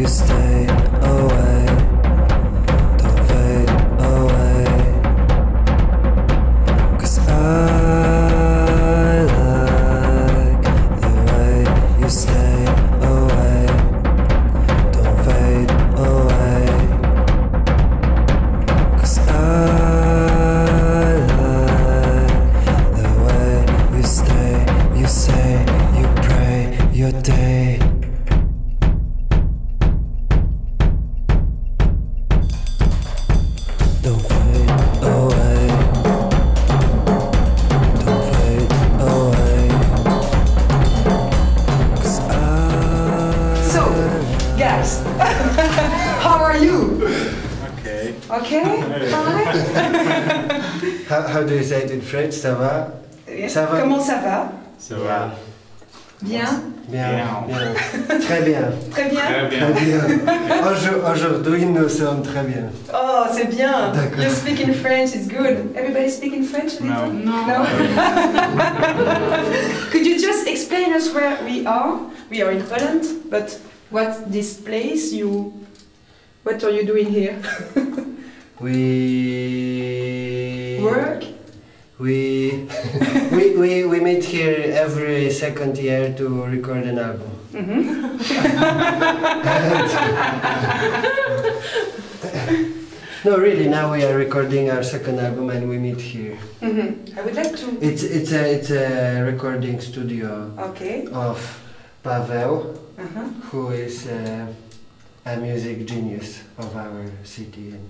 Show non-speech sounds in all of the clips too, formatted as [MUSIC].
you stay. How do you say it in French? Ça va? Ça va? Comment ça va? Ça va. Bien. Bien. Bien. bien. Très bien. Très bien. Très bien. bien. Aujourd- Aujourd'hui, nous sommes très bien. Oh, c'est bien. D'accord. You speak in French, it's good. Everybody speak in French a little? No. No? [LAUGHS] Could you just explain us where we are? We are in Poland, but what this place you what are you doing here? [LAUGHS] We Work? We, [LAUGHS] we, we, we meet here every second year to record an album. Mhm. [LAUGHS] no, really, now we are recording our second album and we meet here. Mhm. I would like to It's, it's, a, it's a recording studio Okay. of Pavel, Uh-huh. who is uh, a music genius of our city. And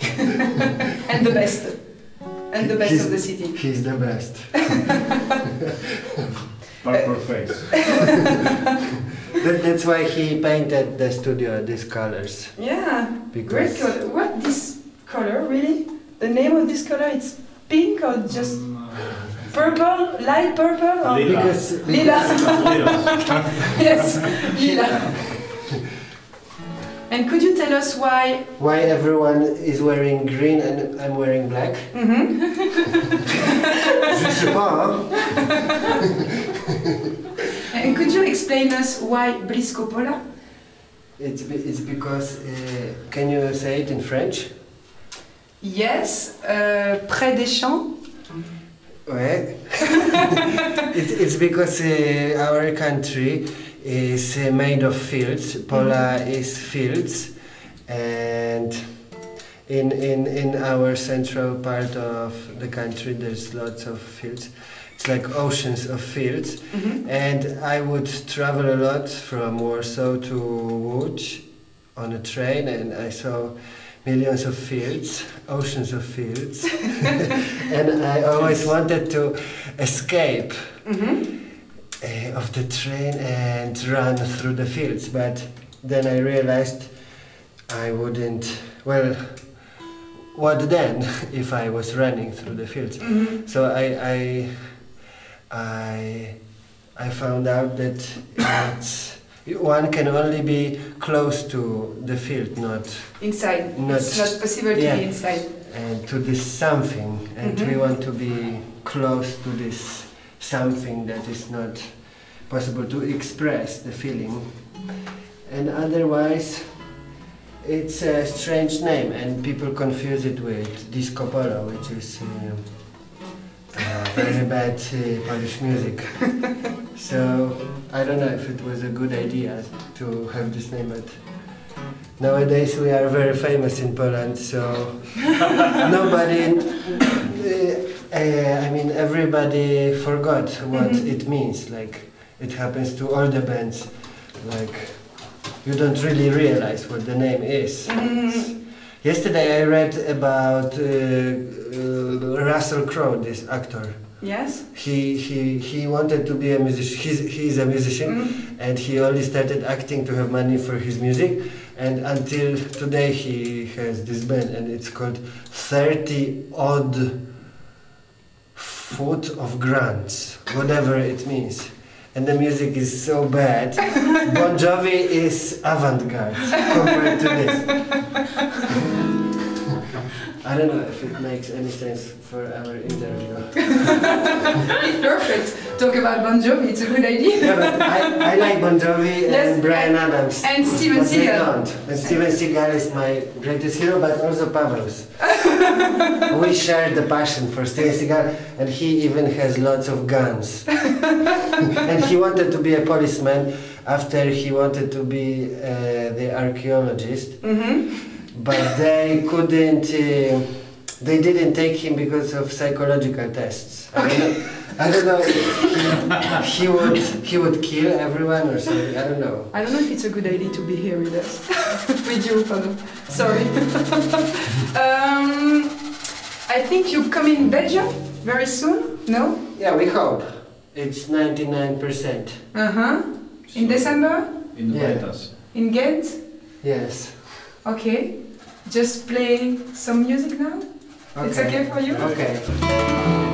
[LAUGHS] And the best. And the best He's- of the city. he's the best. [LAUGHS] Purple face. [LAUGHS] That, that's why he painted the studio these colors. Yeah. Great Because color. What this color really? The name of this color it's pink or just um, purple, light purple or Lila. because, lila? Lila. yes, lila. And could you tell us why? why everyone is wearing green and I'm wearing black? Mhm. Je sais pas, hein? And could you explain us why Blisko Pola? It's, be- it's because, uh, can you say it in French? Yes, uh, près des champs. Ouais. [LAUGHS] it, it's because uh, our country is uh, made of fields. Pola is fields, and in, in in our central part of the country, there's lots of fields. It's like oceans of fields, Mhm. and I would travel a lot from Warsaw to Łódź on a train, and I saw millions of fields, oceans of fields, [LAUGHS] [LAUGHS] and I always wanted to escape Mhm. Uh, of the train and run through the fields, but then I realized I wouldn't. Well, what then [LAUGHS] if I was running through the fields? Mhm. So I I I I found out that one can only be close to the field, not Inside. Not- it's not possible to yeah. be inside. and to this something, and we Mhm. want to be close to this something that is not possible to express the feeling, and otherwise. It's a strange name, and people confuse it with disco polo, which is uh, uh, very [LAUGHS] bad uh, Polish music. so I don't know if it was a good idea to have this name, but nowadays we are very famous in Poland, so [LAUGHS] nobody, uh, I mean, everybody forgot what Mhm. it means. Like it happens to all the bands, like you don't really realize what the name is. Mhm. Yesterday I read about uh, uh, Russell Crowe, this actor. Yes. He, he, he wanted to be a musician. He's, he's a musician Mhm. and he only started acting to have money for his music. And until today he has this band and it's called 30 Odd Foot of Grunts, whatever it means. And the music is so bad. [LAUGHS] Bon Jovi is avant-garde compared to this. I don't know if it makes any sense for our interview. [LAUGHS] It's perfect. Talk about Bon Jovi. It's a good idea. Yeah, but I, I like Bon Jovi and Yes, Bryan Adams. And Steven Seagal. And Steven Seagal is my greatest hero, but also Pavlos. [LAUGHS] we share the passion for Steven Seagal, and he even has lots of guns. [LAUGHS] and he wanted to be a policeman after he wanted to be uh, the archaeologist, Mhm. But they couldn't. Uh, they didn't take him because of psychological tests. I don't know, I don't know he, he would he would kill everyone or something. I don't know. I don't know if it's a good idea to be here with us. [LAUGHS] with you, Pablo. Sorry. [LAUGHS] um, I think you come in Belgium very soon, no? Yeah, we hope. It's 99%. Uh huh. In December? Invite Yeah. us. In Ghent? Yes. Okay. Just play some music now? It's okay for you? Okay.